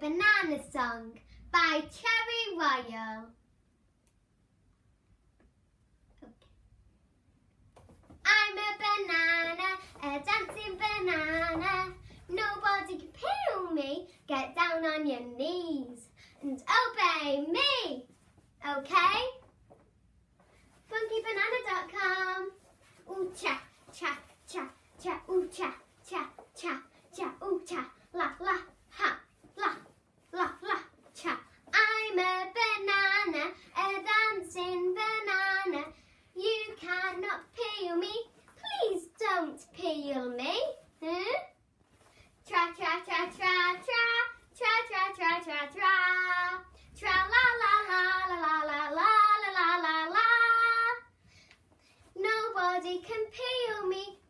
Banana Song by Cherry Royle. I'm a banana, a dancing banana. Nobody can peel me. Get down on your knees and obey me. Okay? FunkyBanana.com. Ooh cha cha cha cha ooh cha cha cha cha ooh cha la la ha la la la cha. I'm a banana, a dancing banana. You cannot me. Please don't peel me. Huh? Tra tra tra tra tra tra tra tra tra tra tra la la la la la la la la la la la. Nobody can peel me.